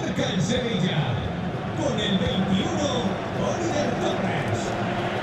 marca el Sevilla. Con el 21, Oliver Torres.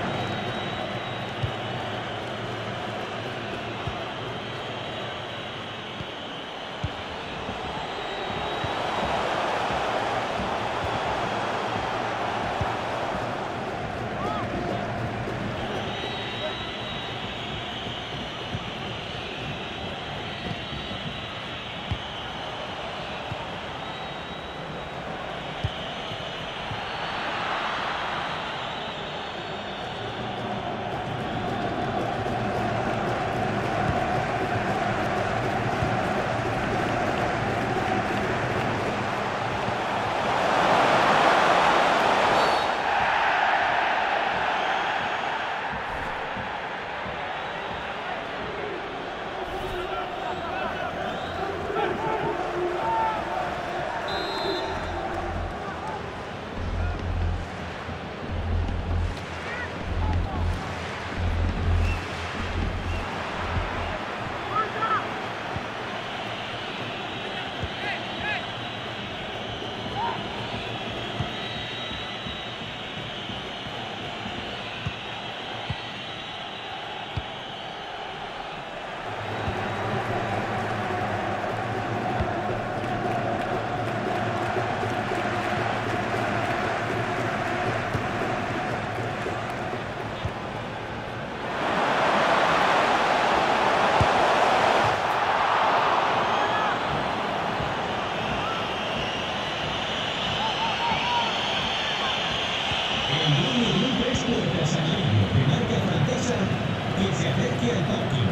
Thank you.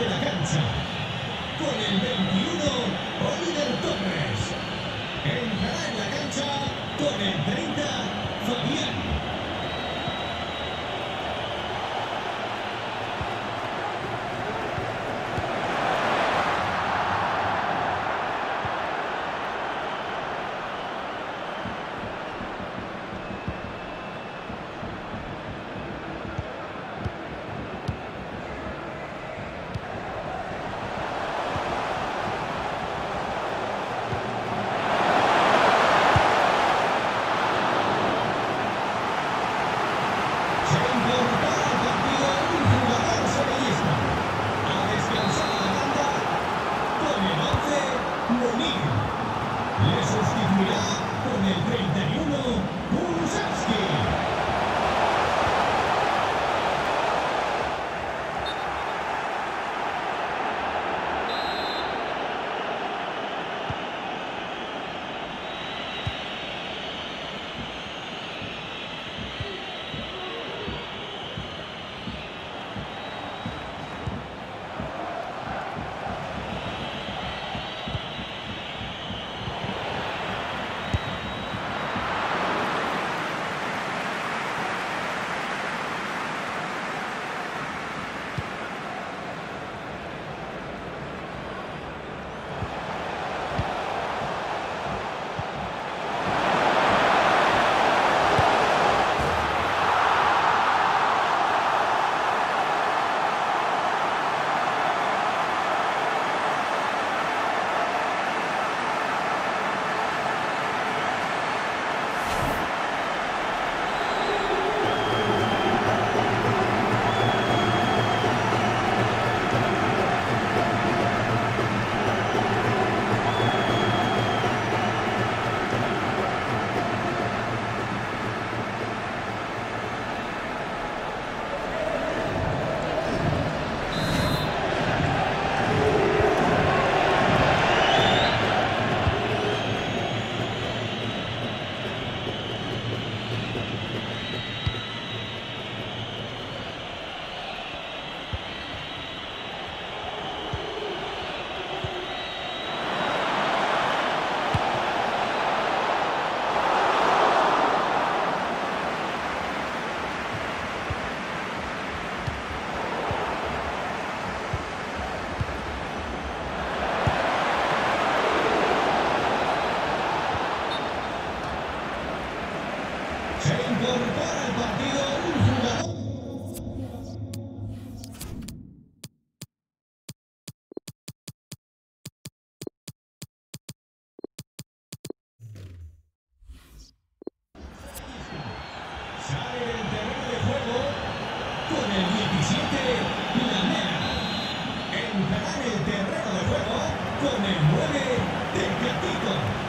De la cancha. Con el 21, Oliver Torres. Entrará en la cancha con el 30, Fabián. 11, Munir. Le sustituirá con el 31, Kulusevski. Entrará en el terreno de juego con el 9, Tecatito.